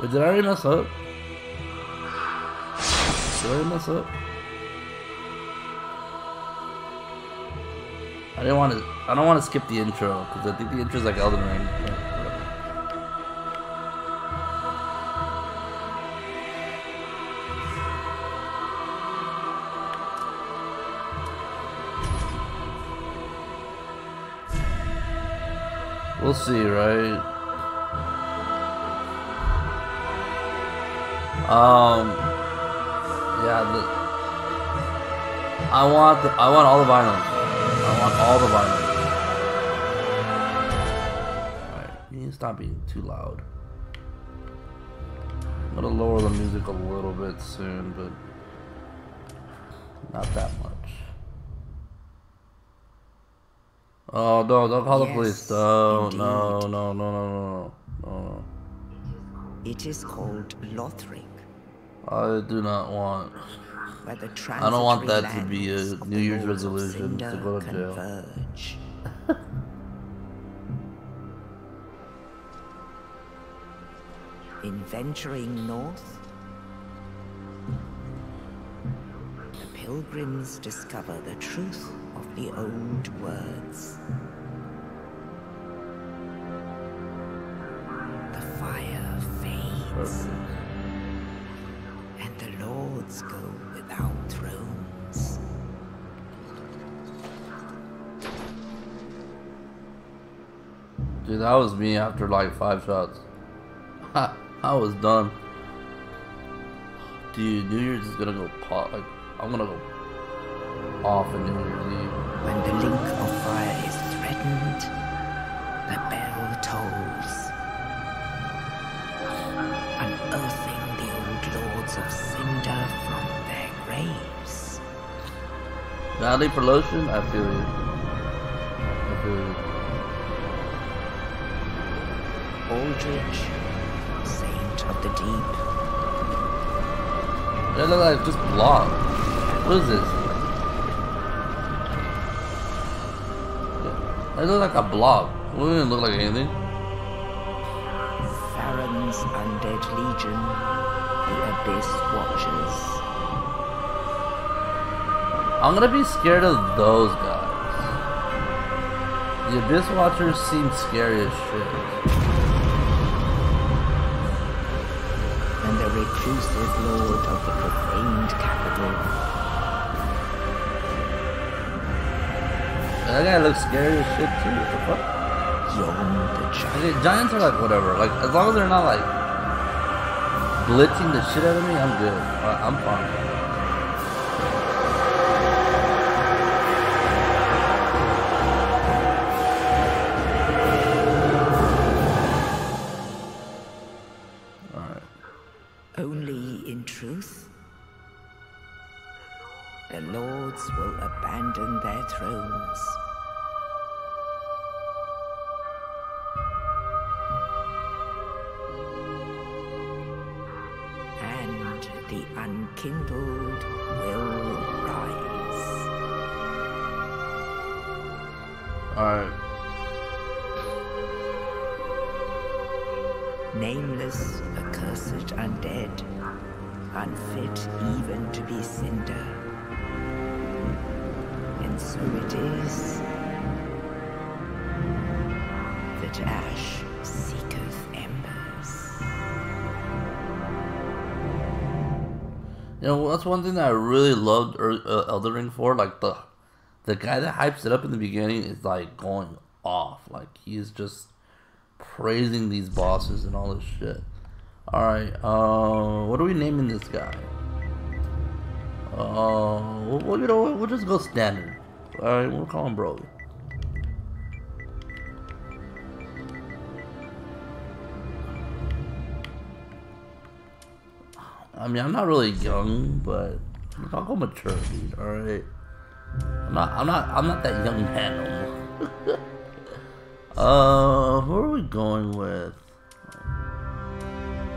Wait, did I already mess up? Did I already mess up? I didn't want to. I don't want to skip the intro because I think the intro is like Elden Ring. We'll see, right? Um. Yeah. The, I want. The, I want all the vinyls. I want all the vinyls. Alright, you need to stop being too loud. I'm gonna lower the music a little bit soon, but not that much. Oh no! Don't call the police! No! indeed. No! No! No! No! No! No! No! It is called Lothric, I do not want. where the I don't want that to be a New Year's resolution to go to jail. In venturing north, the pilgrims discover the truth of the old words. The fire fades, the go without thrones. Dude, that was me after like five shots. Ha, I was done. Dude, New Year's is gonna go pop. Like, I'm gonna go off in New Year's Eve. When the link of fire is threatened, the bell tolls, Natalie for lotion? I feel you. I feel you. Aldrich, saint of the deep, They look like just block. What is this? They look like a blob. It doesn't look like anything. Farron's undead legion, the Abyss Watchers. I'm gonna be scared of those guys. The Abyss Watchers seem scary as shit. and the reclusive lord of the profaned capital. That guy looks scary as shit too. What the fuck? Yhorm the giant. Okay, giants are like whatever. Like as long as they're not like blitzing the shit out of me, I'm good. I'm fine. The unkindled will rise. Alright. Nameless, accursed undead, unfit even to be cinder. And so it is that ash You know, that's one thing that I really loved Er- uh, Elden Ring for. Like the the guy that hypes it up in the beginning is like going off. Like he is just praising these bosses and all this shit. All right, uh, what are we naming this guy? Uh, well, well, you know what? We'll just go standard. All right, we'll call him Broly. I mean, I'm not really young, but I'll go mature, dude. All right. I'm not. I'm not. I'm not that young man no more. uh, who are we going with?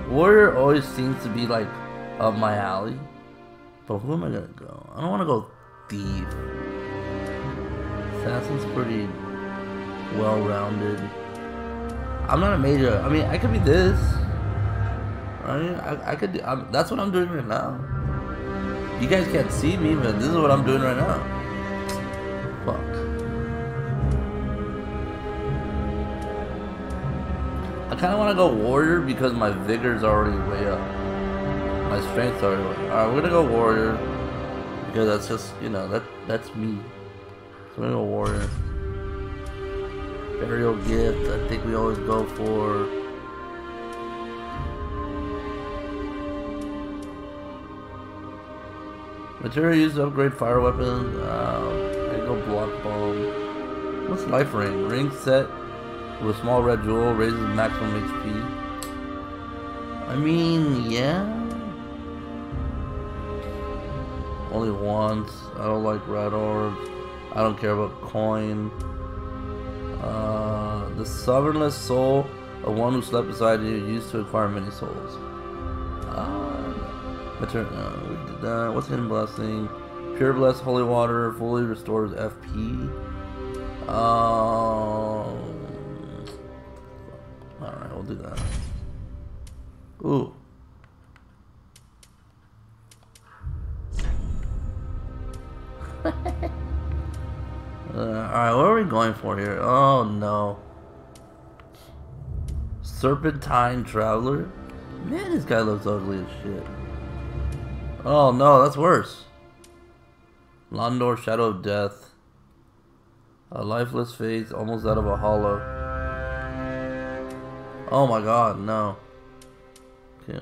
Warrior always seems to be like up my alley, but who am I gonna go? I don't want to go thief. Assassin's pretty well-rounded. I'm not a major. I mean, I could be this. Right? I, I could. Do, I'm, that's what I'm doing right now. You guys can't see me, but this is what I'm doing right now. Fuck. I kind of want to go warrior because my vigor's already way up. My strength's already way. All right, we're gonna go warrior because that's just you know that that's me. So we're gonna go warrior. Burial gift. I think we always go for. Material used to upgrade fire weapons. Uh, I go block bomb. What's life ring? Ring set with a small red jewel raises maximum HP. I mean, yeah. Only once. I don't like red orbs. I don't care about coin. Uh, the sovereignless soul of one who slept beside you used to acquire many souls. Mater- uh, we did that. What's hidden blessing? Pure blessed holy water fully restores FP. Um, Alright, we'll do that. Ooh. uh, Alright, what are we going for here? Oh no. Serpentine Traveler? Man, this guy looks ugly as shit. Oh no, that's worse. Londor Shadow of Death. A lifeless face, almost out of a hollow. Oh my god, no. Okay.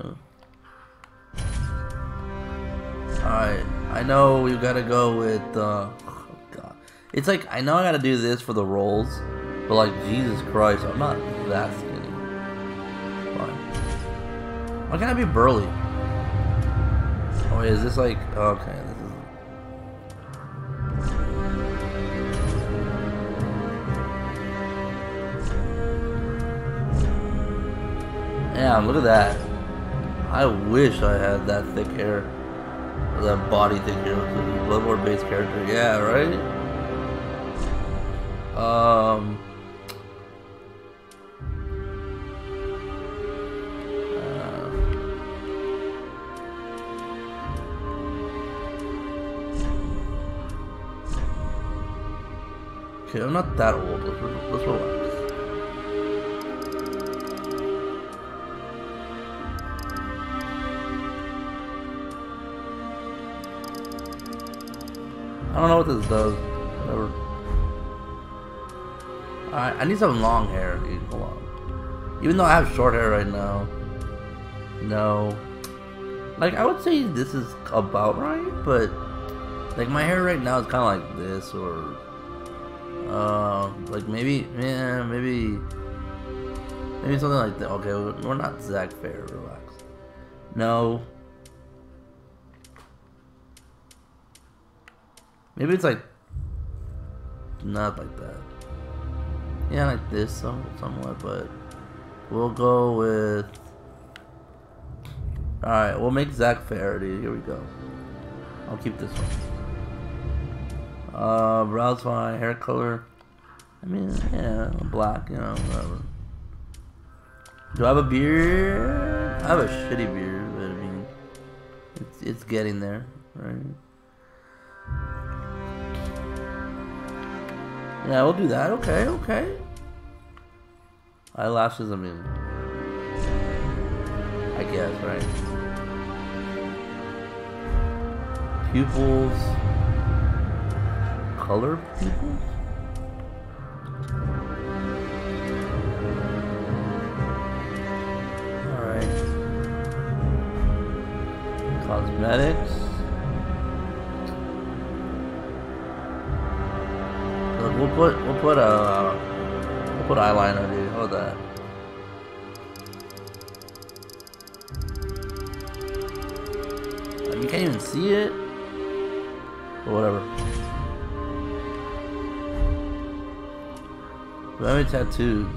Alright, I know we gotta go with, uh, oh god. It's like, I know I gotta do this for the rolls, but like, Jesus Christ, I'm not that skinny. Fine. Why can't I be burly? Oh is this like, okay, this is... Damn, look at that. I wish I had that thick hair. Or that body thick hair the Bloodborne based character. Yeah, right? Um. Okay, I'm not that old. Let's, relax. I don't know what this does. Whatever. Alright, I need some long hair, dude. Hold on. Even though I have short hair right now. No. Like, I would say this is about right, but... Like, my hair right now is kind of like this, or... Uh, like, maybe... Yeah, maybe... Maybe something like that. Okay, we're not Zack Fair. Relax. No. Maybe it's like not like that. Yeah, like this some somewhat, but we'll go with. All right, we'll make Zach Faraday. Here we go. I'll keep this one. Uh, brows fine, hair color. I mean, yeah, black, you know, whatever. Do I have a beard? I have a shitty beard, but I mean, it's it's getting there, right? Yeah, we'll do that. Okay, okay. Eyelashes, I mean, I guess, right? Pupils, color pupils. All right. Cosmetics. Look, we'll put we'll put a uh, we'll put eyeliner, dude. Hold that. You can't even see it. But whatever. Have any tattoos?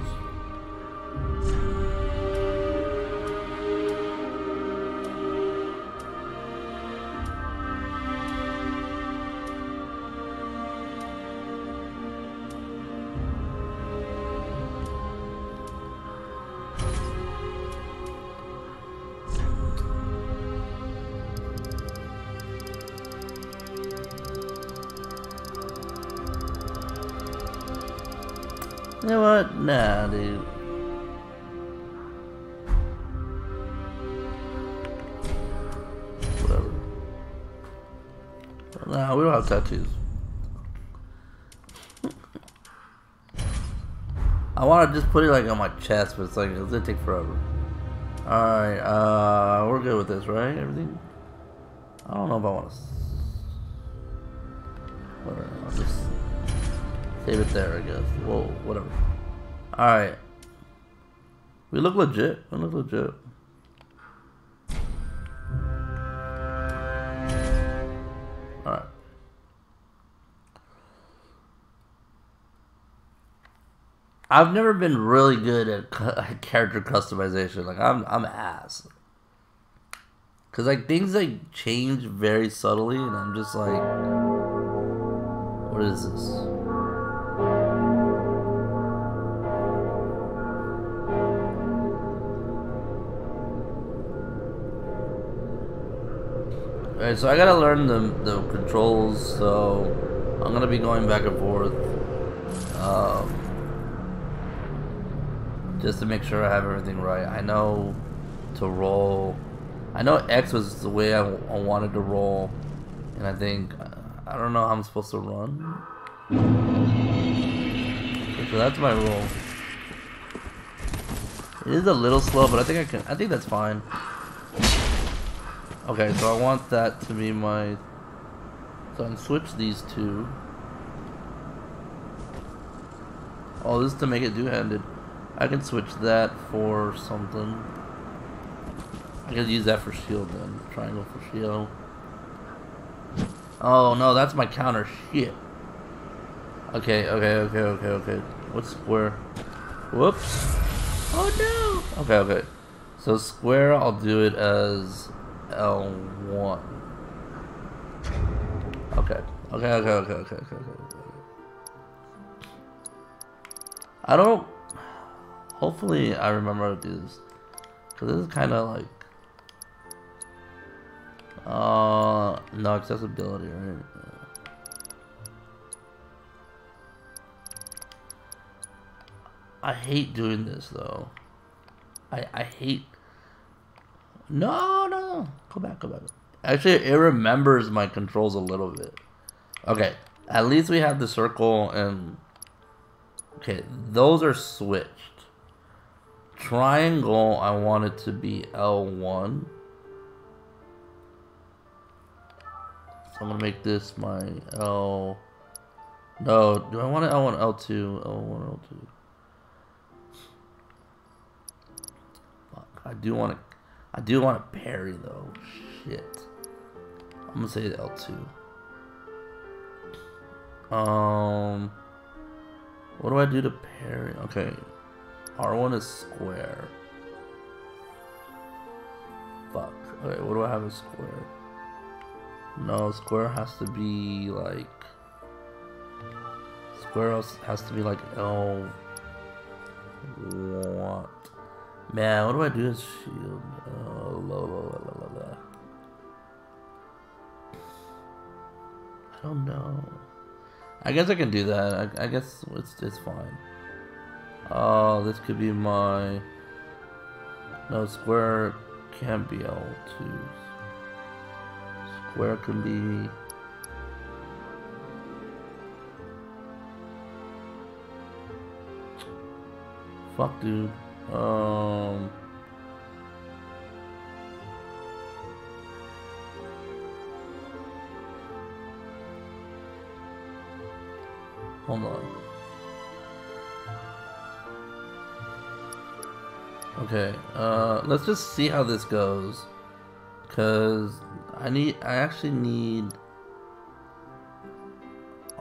I want to just put it like on my chest, but it's like it's gonna take forever. All right, uh, we're good with this, right? Everything. I don't know if I want to. Whatever. I'll just save it there, I guess. Whoa, whatever. All right. We look legit. We look legit. I've never been really good at character customization. Like I'm, I'm ass. Cause like things like change very subtly, and I'm just like, what is this? Alright, so I gotta learn the the controls. So I'm gonna be going back and forth. Um, just to make sure I have everything right. I know to roll. I know X was the way I, wanted to roll, and I think uh, I don't know how I'm supposed to run. So that's my roll. It is a little slow, but I think I can. I think that's fine. Okay, so I want that to be my. So I can switch these two. Oh, this is to make it two-handed. I can switch that for something. I could use that for shield then. Triangle for shield. Oh no, that's my counter. Shit. Okay, okay, okay, okay, okay. What's square? Whoops. Oh no. Okay, okay. So square, I'll do it as L1. Okay. Okay, okay, okay, okay, okay, okay. I don't. Hopefully, I remember to do this. Because this is kind of like. Uh, no accessibility, right? I hate doing this though. I I hate. No, no, no. Go back, go back. Actually, it remembers my controls a little bit. Okay, at least we have the circle and. Okay, those are switched. Triangle, I want it to be L1. So I'm gonna make this my L. No, do I want it L1, L2, L1, L2? Fuck, I do want to. I do want to parry though. Shit. I'm gonna say L2. Um. What do I do to parry? Okay. R1 is square. Fuck. Okay, what do I have as square? No, square has to be like. Square has to be like L. What? Man, what do I do as shield? Oh, la, la, la, la. I don't know. I guess I can do that. I, I guess it's it's fine. Oh, this could be my. No, square can't be L2. Square can be. Fuck, dude. Um. Hold on. Okay, uh, let's just see how this goes. Cause I need, I actually need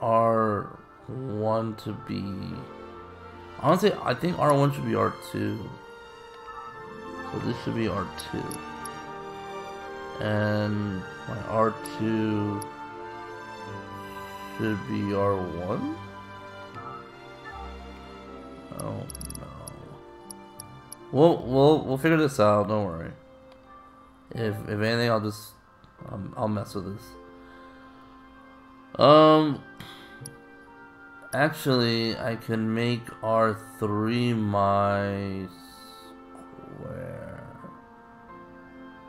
R1 to be, honestly, I think R1 should be R2. So this should be R2. And my R2 should be R1? We'll we'll we'll figure this out. Don't worry. If if anything, I'll just um, I'll mess with this. Um, Actually, I can make R3 my square.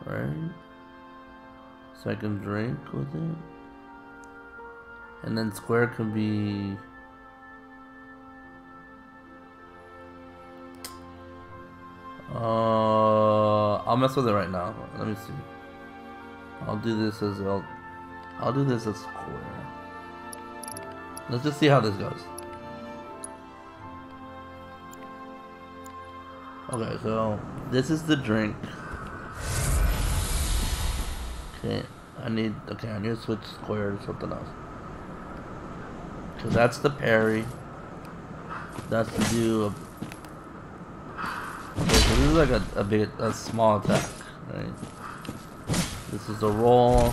Right? So I can drink with it. And then square can be... Uh, I'll mess with it right now. Let me see. I'll do this as I'll, I'll do this as square. Let's just see how this goes. Okay, so this is the drink. Okay, I need okay, I need to switch square to something else. Cause that's the parry. That's to do a this is like a, a big a small attack, right? This is a roll.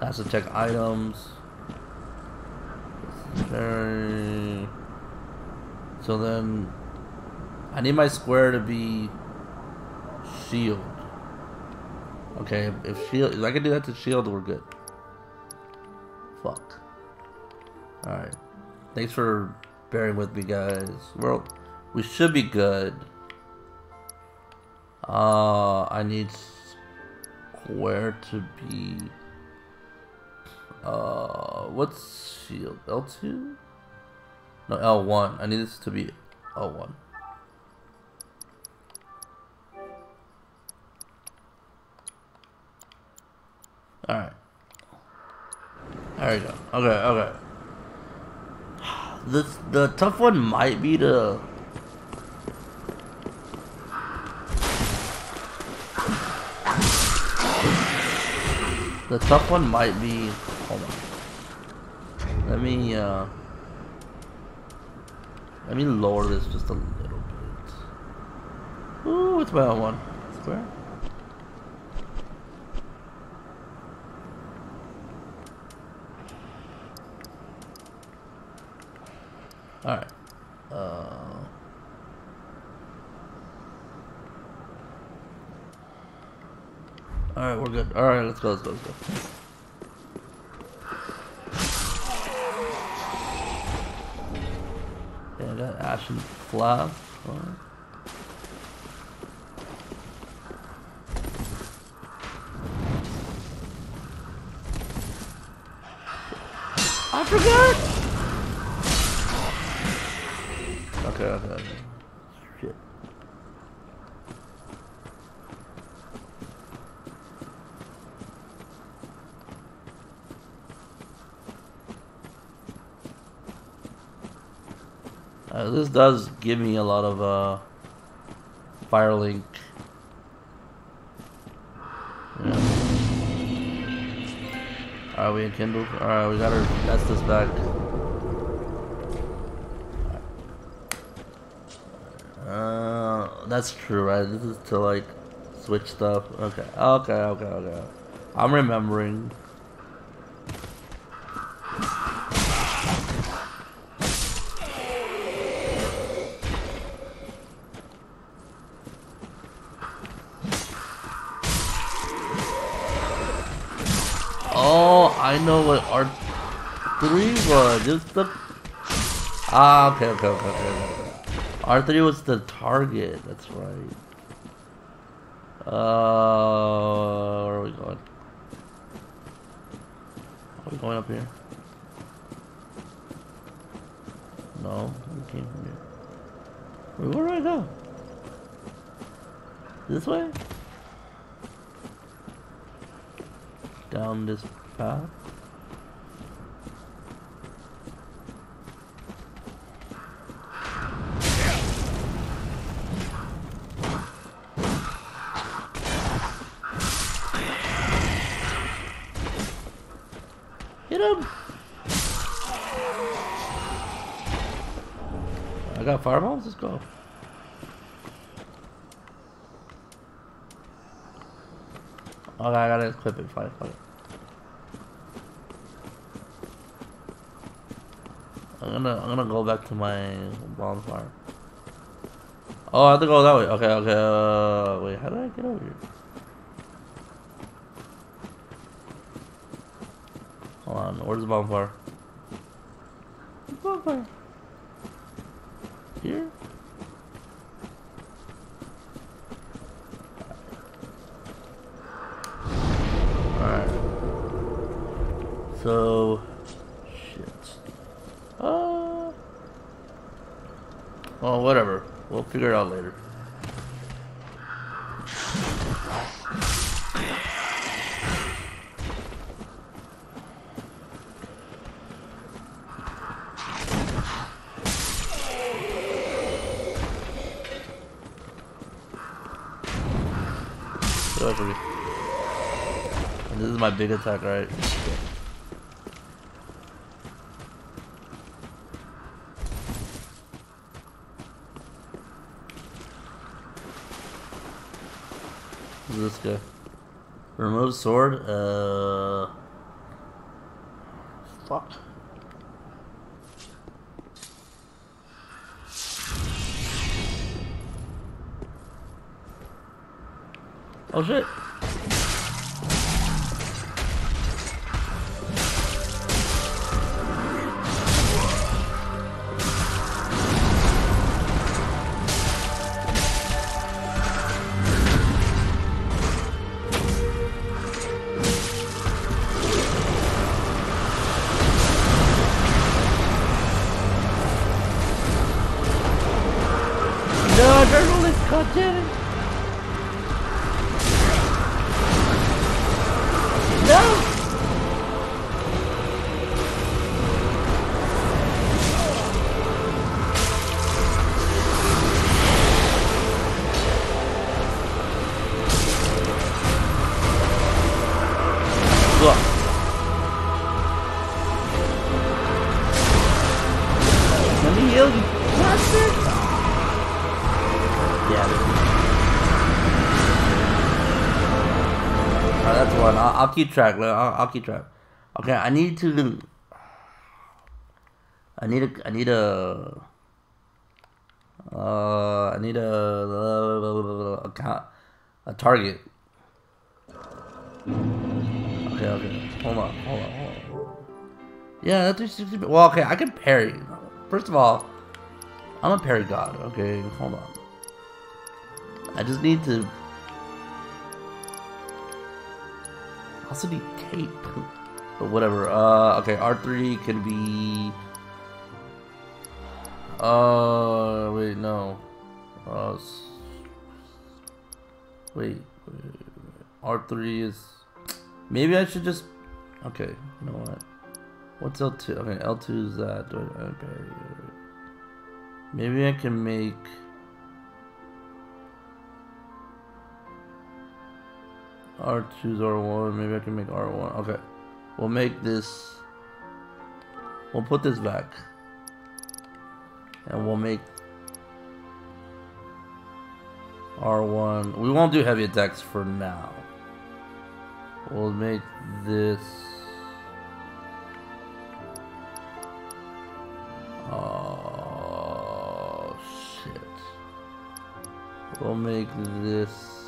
That's to check items. Very. So then, I need my square to be shield. Okay, if shield, if I can do that to shield, we're good. Fuck. All right. Thanks for bearing with me, guys. Well, we should be good. Uh, I need square to be. Uh, what's shield? L2? No, L1. I need this to be L1. Alright. There we go. Okay, okay. This, the tough one might be to The tough one might be. Hold on. Let me. Uh, let me lower this just a little bit. Ooh, it's my one. Square. Alright. Uh. Alright, we're good. Alright, let's go, let's go, let's go. Yeah, got Ashen Flask. I forgot! Okay, okay, okay. Shit. Uh, this does give me a lot of uh, Firelink. Yeah. Alright, we enkindled. Alright, we got our Estus back. Uh, that's true, right? This is to like switch stuff. Okay, okay, okay, okay. I'm remembering. Was. The... Ah, okay, okay, okay, okay, okay. R3 was the target, that's right. Uh, where are we going? Are we going up here? No, we came from here. Wait, where do I go? This way? Down this path? Hit him! I got fireballs? Let's go. Okay, I gotta equip it. Fine, fine. I'm gonna I'm gonna go back to my bonfire. Oh, I have to go that way. Okay, okay. Uh, wait, how do I get over here? Hold on. Where's the bonfire? bonfire. Here? Alright. So, shit. Uh, well, whatever. We'll figure it out later. Get over me. And this is my big attack, right? Who's this guy? Remove sword? Uh. Fuck. Oh shit. No, damn it. No! Keep track. I'll, I'll keep track. Okay, I need to. I need a. I need a. Uh, I need a. A, a target. Okay, okay. Hold on, hold on, hold on. Yeah, that's 360. Well, okay, I can parry. First of all, I'm a parry god. Okay, hold on. I just need to also need tape. But whatever. Uh, okay, R3 can be. Uh, wait, no. Uh, wait, wait, wait. R3 is. Maybe I should just. Okay, you know what? What's L2? Okay, L2 is that. Okay. Maybe I can make. R2's R1. Maybe I can make R1. Okay. We'll make this. We'll put this back. And we'll make R1. We won't do heavy attacks for now. We'll make this. Oh, shit. We'll make this.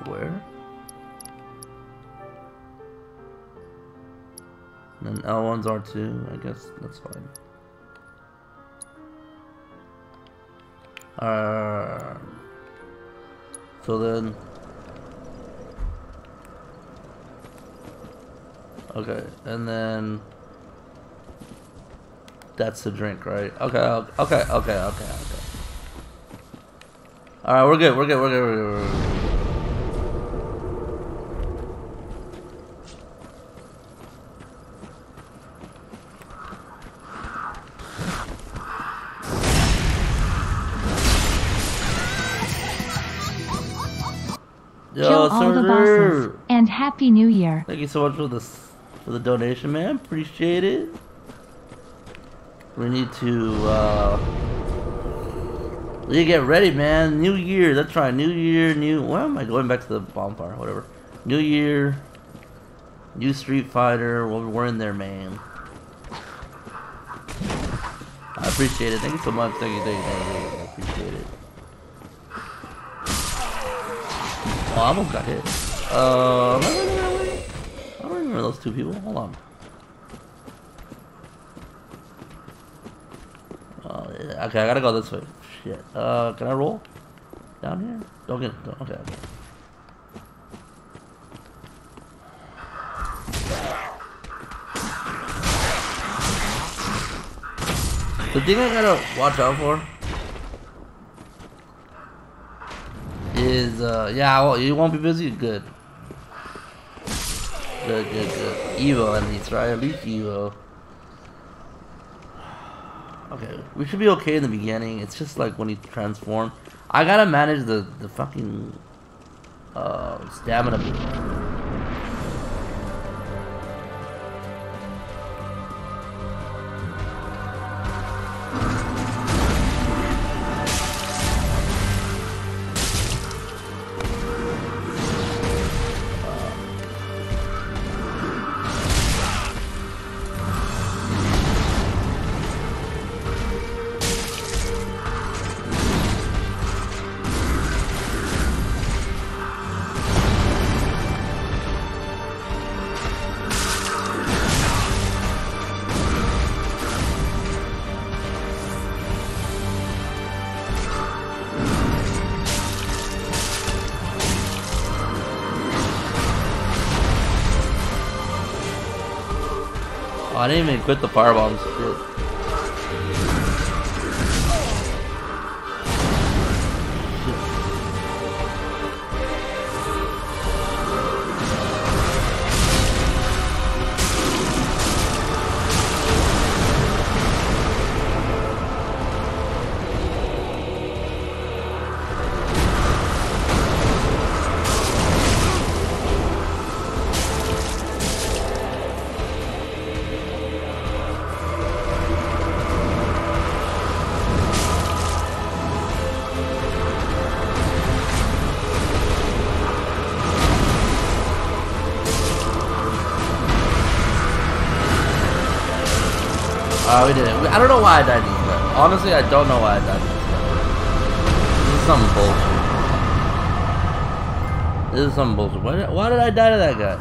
Square. And then L1's R2, I guess that's fine. Uh, so then. Okay, and then. That's the drink, right? Okay, okay, okay, okay, okay. Alright, we're good, we're good, we're good, we're good. We're good. Yo, Kill all the bosses. And Happy New Year. Thank you so much for this for the donation, man. Appreciate it. We need to uh we need to get ready, man. New year. That's right. New year, new why am I going back to the bonfire? Whatever. New year. New Street Fighter. Well, we're in there, man. I appreciate it. Thank you so much. Thank you, thank you, thank you. I appreciate it. Oh, I almost got hit. Uh, wait, wait, wait, wait. I don't remember those two people. Hold on. Uh, yeah, okay, I gotta go this way. Shit. Uh, can I roll? Down here? Don't get. Don't, okay, okay. The thing I gotta watch out for is, uh, yeah, well, you won't be busy? Good. Good, good, good. Evo at least, right? At least Evo. Okay, we should be okay in the beginning. It's just like when he transform. I gotta manage the, the fucking, uh, stamina. Oh, I didn't even quit the firebombs. Shit. Uh, we didn't. I don't know why I died to this time. Honestly, I don't know why I died to this time. This is some bullshit. This is some bullshit. Why did, why did I die to that guy?